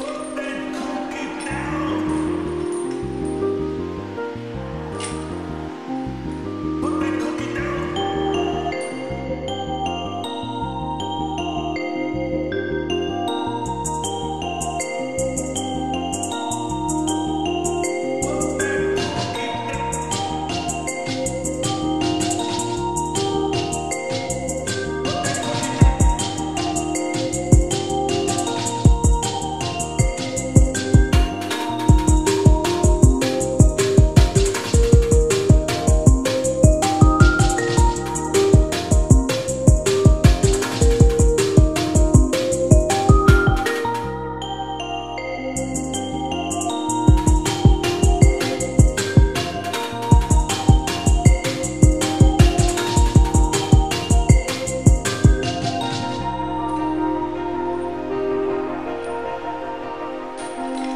Woo! Bye.